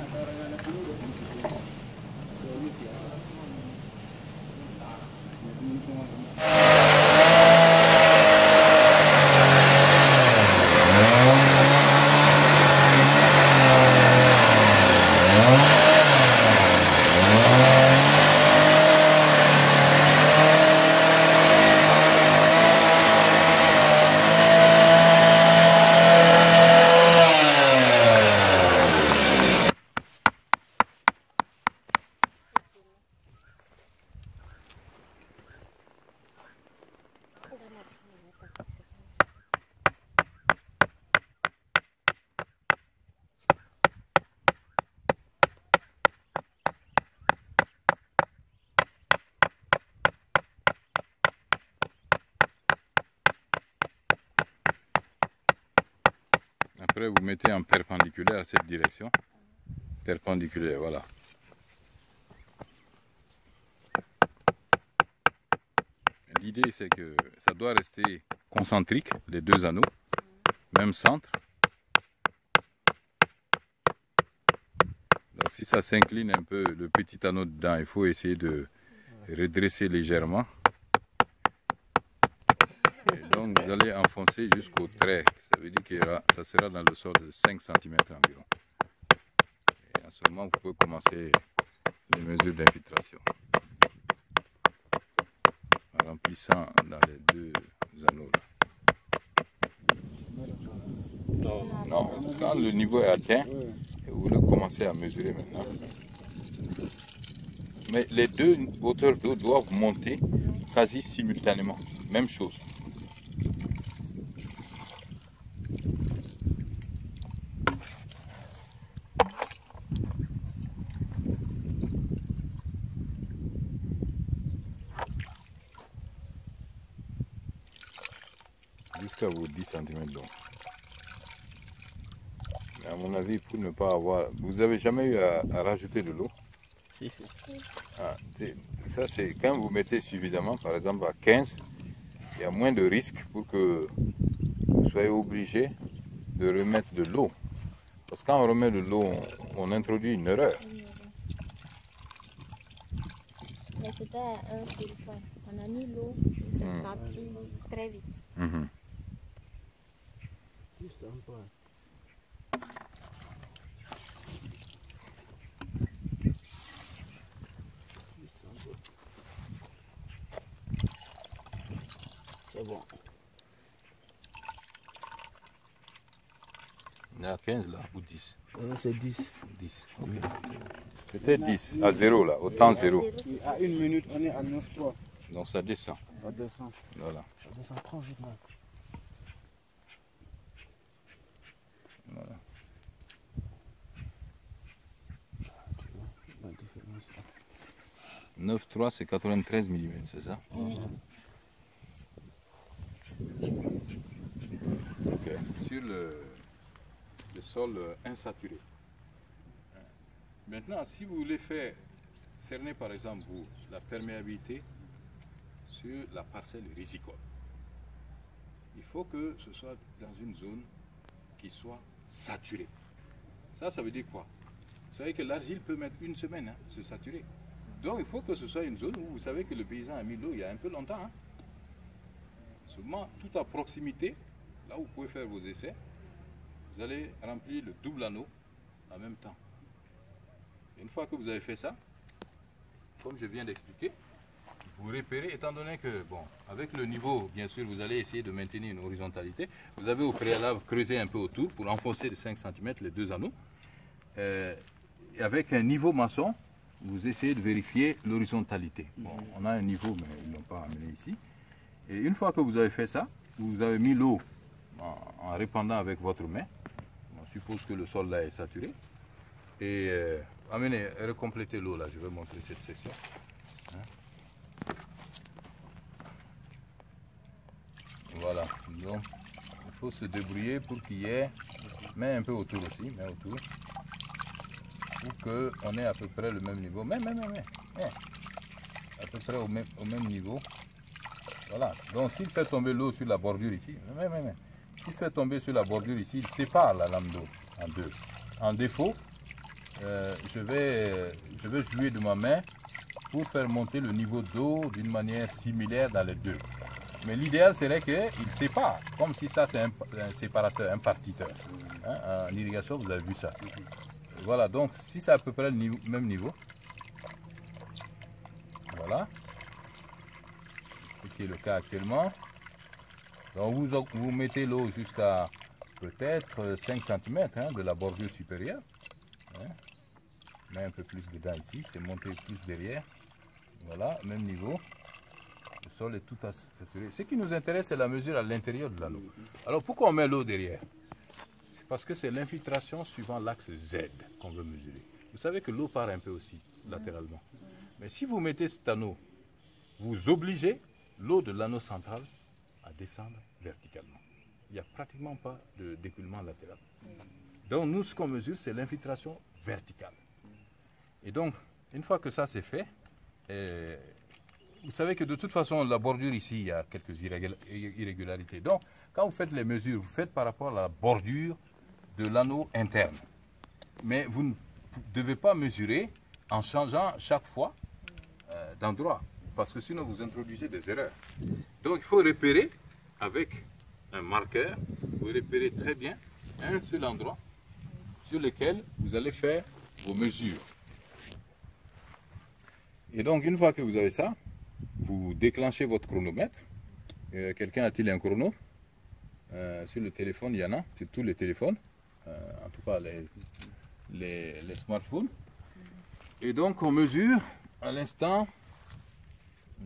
Thank you. Après, vous mettez en perpendiculaire à cette direction. Perpendiculaire, voilà. L'idée, c'est que ça doit rester concentrique, les deux anneaux, même centre. Donc, si ça s'incline un peu, le petit anneau dedans, il faut essayer de redresser légèrement. Et donc, vous allez enfoncer jusqu'au trait. Ça veut dire que ça sera dans le sol de 5 cm environ. Et en ce moment, vous pouvez commencer les mesures d'infiltration en remplissant dans les deux anneaux. Non. Non, quand le niveau est atteint, vous le commencez à mesurer maintenant. Mais les deux hauteurs d'eau doivent monter quasi simultanément. Même chose. Jusqu'à vos 10 cm d'eau. Mais à mon avis, pour ne pas avoir... Vous avez jamais eu à, à rajouter de l'eau? Si, si. Ah, c'est- ça, c'est quand vous mettez suffisamment, par exemple à 15, il y a moins de risques pour que vous soyez obligé de remettre de l'eau. Parce que quand on remet de l'eau, on, on introduit une erreur. Mais c'était un seul fois. On a mis l'eau, c'est Hmm. parti très vite. Mhm. Juste un peu. Juste un peu. C'est bon. Il y a 15 là, ou 10. Euh, c'est 10. 10. ok. C'était 10, à 0 là, au temps 0. À une minute, on est à 9,3. Donc ça descend. Ça descend. Voilà. Ça descend tranquillement. voilà. La différence. 9,3 c'est 93 mm, c'est ça Ok. Sur le, sol euh, insaturé. Hein. Maintenant, si vous voulez faire cerner par exemple vous, la perméabilité sur la parcelle risicole, il faut que ce soit dans une zone qui soit saturée. Ça, ça veut dire quoi? Vous savez que l'argile peut mettre une semaine à se saturer. Donc il faut que ce soit une zone où vous savez que le paysan a mis l'eau il y a un peu longtemps. hein. Seulement, tout à proximité, là où vous pouvez faire vos essais, vous allez remplir le double anneau en même temps. Une fois que vous avez fait ça, comme je viens d'expliquer, vous repérez, étant donné que, bon, avec le niveau, bien sûr, vous allez essayer de maintenir une horizontalité. Vous avez au préalable creusé un peu autour pour enfoncer de 5 cm les deux anneaux. Euh, avec un niveau maçon, vous essayez de vérifier l'horizontalité. Bon, on a un niveau, mais ils ne l'ont pas amené ici. Et une fois que vous avez fait ça, vous avez mis l'eau en, répandant avec votre main. On suppose que le sol là est saturé. Et euh, amenez, recomplétez l'eau là, je vais montrer cette section. Hein. Voilà, donc il faut se débrouiller pour qu'il y ait, mais un peu autour aussi, mais autour, pour qu'on ait à peu près le même niveau. Mais, mais, mais, mais, mais, à peu près au même, au même niveau. Voilà, donc s'il fait tomber l'eau sur la bordure ici, s'il fait tomber sur la bordure ici, il sépare la lame d'eau en deux. En défaut, euh, je, vais, jouer de ma main pour faire monter le niveau d'eau d'une manière similaire dans les deux. Mais l'idéal serait qu'il sépare, comme si ça c'est un, un séparateur, un partiteur. Hein, en irrigation, vous avez vu ça. Voilà, donc si c'est à peu près le même niveau, voilà, ce qui est le cas actuellement. Donc vous, mettez l'eau jusqu'à peut-être 5 cm de la bordure supérieure. Hein. Mais un peu plus dedans ici, c'est monté plus derrière. Voilà, même niveau. Le sol est tout à saturé. Ce qui nous intéresse, c'est la mesure à l'intérieur de l'anneau. Alors pourquoi on met l'eau derrière? Parce que c'est l'infiltration suivant l'axe Z qu'on veut mesurer. Vous savez que l'eau part un peu aussi latéralement. Mais si vous mettez cet anneau, vous obligez l'eau de l'anneau central à descendre verticalement. Il n'y a pratiquement pas de d'écoulement latéral. Donc nous, ce qu'on mesure, c'est l'infiltration verticale. Et donc, une fois que ça c'est fait, euh, vous savez que de toute façon, la bordure ici, il y a quelques irrégula- irrégularités. Donc, quand vous faites les mesures, vous faites par rapport à la bordure de l'anneau interne. Mais vous ne devez pas mesurer en changeant chaque fois euh, d'endroit, parce que sinon vous introduisez des erreurs. Donc, il faut repérer avec un marqueur, vous repérez très bien un seul endroit sur lequel vous allez faire vos mesures. Et donc, une fois que vous avez ça, vous déclenchez votre chronomètre. Euh, Quelqu'un a-t-il un chrono? Euh, Sur le téléphone, il y en a, sur tous les téléphones, en tout cas les, les, smartphones. Et donc, on mesure à l'instant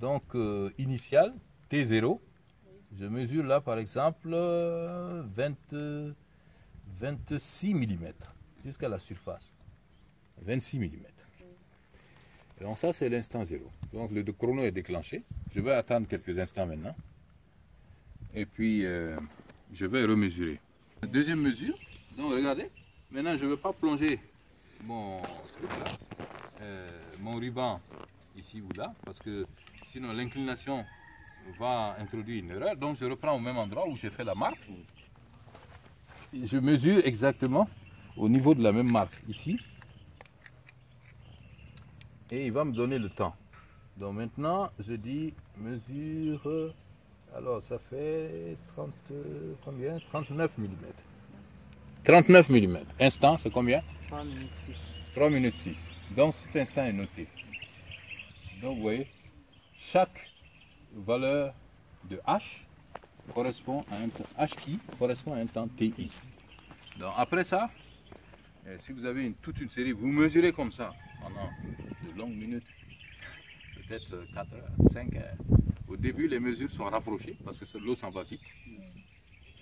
donc, euh, initial, T0. Je mesure là, par exemple, euh, 20, euh, 26 mm jusqu'à la surface. 26 mm. Donc ça, c'est l'instant zéro. Donc le chrono est déclenché. Je vais attendre quelques instants maintenant. Et puis, euh, je vais remesurer. Deuxième mesure. Donc regardez. Maintenant, je ne vais pas plonger mon, euh, mon ruban ici ou là, parce que sinon l'inclination va introduire une erreur. Donc je reprends au même endroit où j'ai fait la marque. Je mesure exactement au niveau de la même marque ici et il va me donner le temps. Donc maintenant, je dis mesure, alors ça fait 30, euh, combien? 39 mm. 39 mm. Instant, c'est combien? 3 minutes 6. 3 minutes 6. Donc cet instant est noté. Donc vous voyez, chaque valeur de H correspond à un temps, HI correspond à un temps TI. Donc après ça, euh, si vous avez une- toute une série, vous mesurez comme ça pendant de longues minutes, peut-être 4 heures, 5 heures. Au début, les mesures sont rapprochées parce que c'est- l'eau s'en va vite.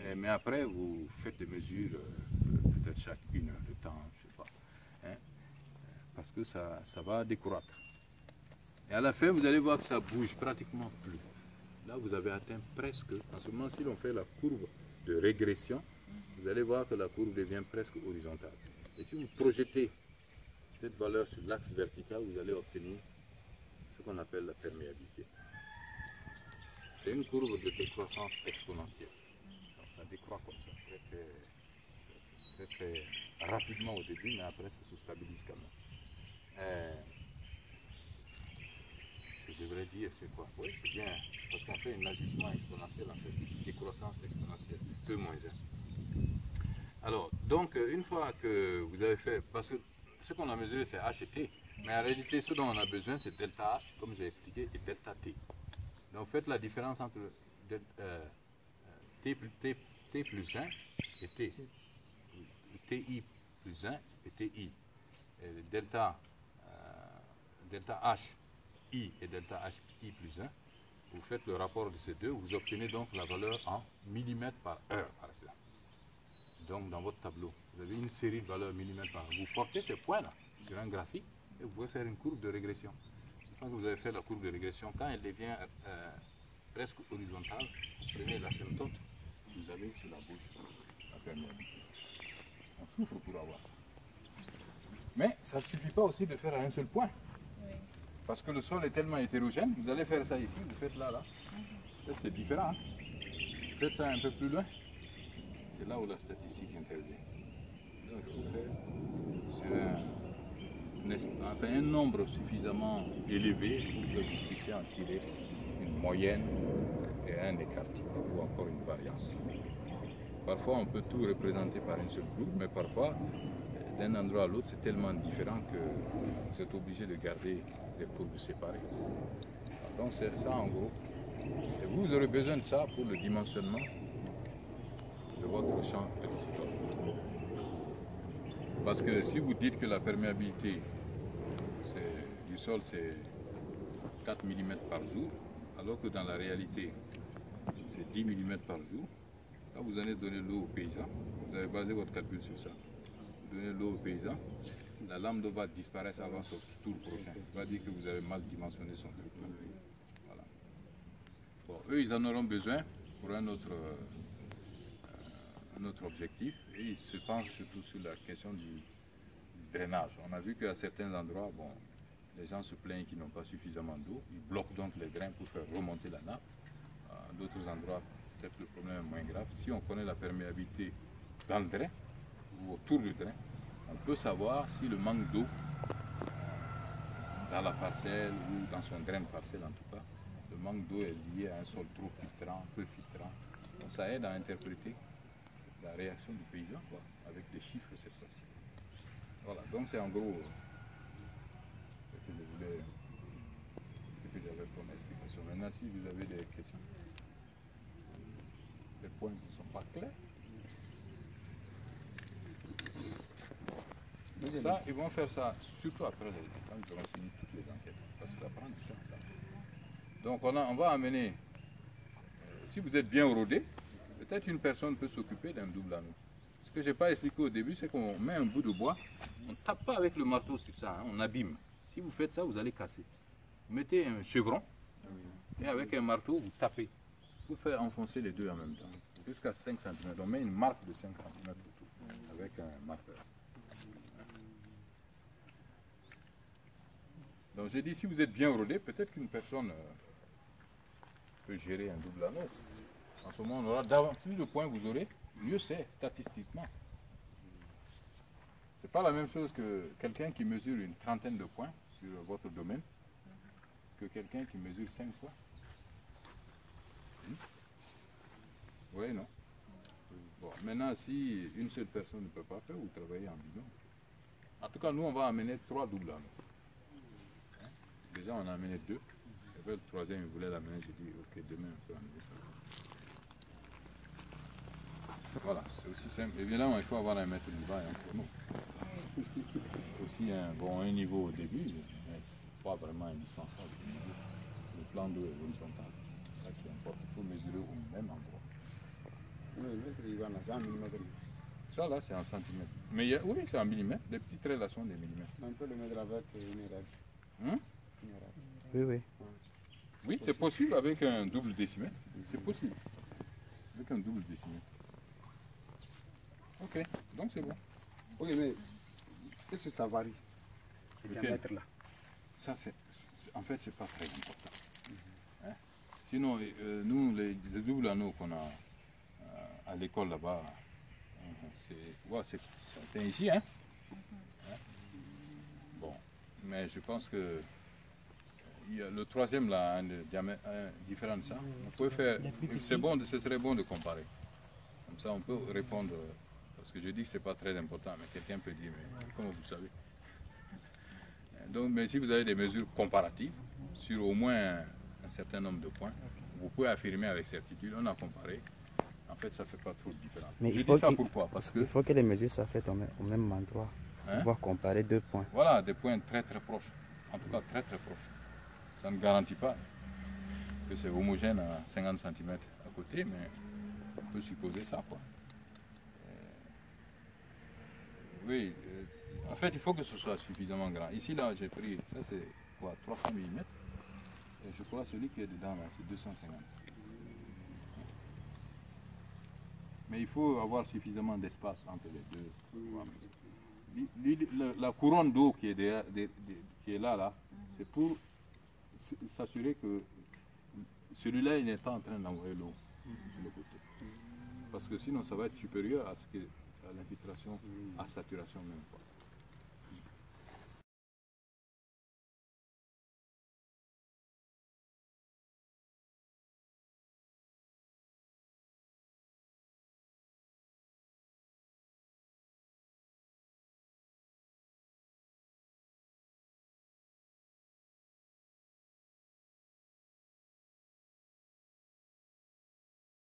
Euh, mais après, vous faites des mesures, euh, peut-être chaque une de temps, je sais pas. hein, parce que ça, ça va décroître. Et à la fin, vous allez voir que ça bouge pratiquement plus. Là, vous avez atteint presque, en ce moment, si l'on fait la courbe de régression, vous allez voir que la courbe devient presque horizontale. Et si vous projetez cette valeur sur l'axe vertical, vous allez obtenir ce qu'on appelle la perméabilité. C'est une courbe de décroissance exponentielle. Décroît comme ça, très, très, très, rapidement au début, mais après ça se stabilise quand même. Euh, je devrais dire c'est quoi? Oui, c'est bien, parce qu'on fait un ajustement exponentiel en fait, décroissance exponentielle, 2 moins 1. Alors, donc, euh, une fois que vous avez fait, parce que ce qu'on a mesuré c'est H et T, mais en réalité, ce dont on a besoin c'est delta H, comme j'ai expliqué, et delta T. Donc, faites la différence entre euh, T, plus, T, plus 1 et T. TI plus 1 et TI. Et delta, euh, delta H I et delta HI plus 1, vous faites le rapport de ces deux, vous obtenez donc la valeur en millimètres par heure, par exemple. Donc dans votre tableau, vous avez une série de valeurs millimètres par heure. Vous portez ces points-là sur un graphique et vous pouvez faire une courbe de régression. Une fois que vous avez fait la courbe de régression, quand elle devient euh, presque horizontale, vous prenez l'asymptote, vous avez sur la bouche la perméabilité. On souffre pour avoir ça. Mais ça ne suffit pas aussi de faire à un seul point. Parce que le sol est tellement hétérogène, vous allez faire ça ici, vous faites là, là. Peut-être c'est différent. hein. Faites ça un peu plus loin. C'est là où la statistique intervient. Donc il faut faire sur un enfin, un nombre suffisamment élevé pour que vous puissiez en tirer une moyenne un écart ou encore une variance. Parfois, on peut tout représenter par une seule groupe, mais parfois, d'un endroit à l'autre, c'est tellement différent que vous êtes obligé de garder des courbes séparées. Donc, c'est ça en gros. Et vous aurez besoin de ça pour le dimensionnement de votre champ piscicole. Parce que si vous dites que la perméabilité du sol c'est 4 mm par jour, alors que dans la réalité c'est 10 mm par jour, là vous allez donner l'eau aux paysans, vous avez basé votre calcul sur ça, vous donnez l'eau aux paysans, la lame d'eau va disparaître avant son tour prochain. Il va dire que vous avez mal dimensionné son truc. Voilà. Eux, ils en auront besoin pour un autre, euh, un autre objectif et ils se penchent surtout sur la question du drainage. On a vu qu'à certains endroits, bon, les gens se plaignent qu'ils n'ont pas suffisamment d'eau. Ils bloquent donc les drains pour faire remonter la nappe. D'autres endroits, peut-être le problème est moins grave. Si on connaît la perméabilité dans le drain ou autour du drain, on peut savoir si le manque d'eau dans la parcelle ou dans son drain de parcelle en tout cas, le manque d'eau est lié à un sol trop filtrant, peu filtrant. Donc ça aide à interpréter la réaction du paysan quoi, avec des chiffres cette fois-ci. Voilà, donc c'est en gros ce que je voulais, ce j'avais explication. Maintenant, si vous avez des questions, des points ne sont pas clairs, Ça, ils vont faire ça surtout après les, quand ils auront fini toutes les enquêtes. Parce que ça prend du temps, ça. Donc on, a, on va amener, euh, si vous êtes bien rodé, peut-être une personne peut s'occuper d'un double anneau. Ce que je n'ai pas expliqué au début, c'est qu'on met un bout de bois, on ne tape pas avec le marteau sur ça, hein, on abîme. Si vous faites ça, vous allez casser. Vous mettez un chevron, et avec un marteau, vous tapez. Vous enfoncer les deux en même temps, jusqu'à 5 cm. On met une marque de 5 cm autour, avec un marqueur. Donc j'ai dit, si vous êtes bien rodé, peut-être qu'une personne euh, peut gérer un double anneau. En ce moment, on aura davantage plus de points vous aurez, mieux c'est statistiquement. C'est pas la même chose que quelqu'un qui mesure une trentaine de points sur votre domaine que quelqu'un qui mesure 5 points. Oui, non Bon, maintenant, si une seule personne ne peut pas faire, vous travaillez en binôme. En tout cas, nous, on va amener trois doubles. Déjà, on a amené deux. Et le troisième, il voulait l'amener. J'ai dit, ok, demain, on peut amener ça. Voilà, c'est aussi simple. Évidemment, il faut avoir un maître du bail hein, pour nous. Aussi un, bon, un niveau au début, mais ce n'est pas vraiment indispensable. Le plan d'eau est. C'est ça qui importe. Il faut mesurer au même endroit. Ça, là, c'est en centimètres. Mais il y a- oui, c'est en millimètres. Les petites traits, là, sont des millimètres. On peut le mettre avec une règle. Hein? Oui, oui. Oui, c'est possible avec un double décimètre. C'est possible. Avec un double décimètre. Ok, donc c'est bon. Oui, mais qu'est-ce que ça varie? Le Lequel diamètre là. Ça, c'est- en fait, c'est pas très important. Hein? Sinon, euh, nous, les, les doubles anneaux qu'on a euh, à l'école là-bas, euh, c'est, ouais, ici, hein? Hein? Bon, mais je pense que il y a le troisième là, a un diamètre un différent de ça. Vous pouvez faire, c'est bon, ce serait bon de comparer. Comme ça, on peut répondre. Parce que je dis que c'est pas très important, mais quelqu'un peut dire, mais comment vous savez? Donc, mais si vous avez des mesures comparatives sur au moins un, certain nombre de points, vous pouvez affirmer avec certitude, on a comparé. En fait, ça ne fait pas trop de différence. Mais Je il dis faut ça qu'il- pourquoi Parce que, Il faut que les mesures soient faites au même, au même endroit. Hein? Pouvoir comparer deux points. voilà, des points très très proches. En tout cas, très très proches. Ça ne garantit pas que c'est homogène à 50 cm à côté, mais on peut supposer ça. Quoi. Euh, oui, euh, en fait, il faut que ce soit suffisamment grand. Ici, là, j'ai pris, ça c'est quoi, 300 mm. Que celui qui est dedans, c'est 250. Mais il faut avoir suffisamment d'espace entre les deux. La, couronne d'eau qui qui est là, là, c'est pour s'assurer que celui-là, il n'est pas en train d'envoyer l'eau sur le côté. Parce que sinon, ça va être supérieur à, ce à l'infiltration, à saturation même.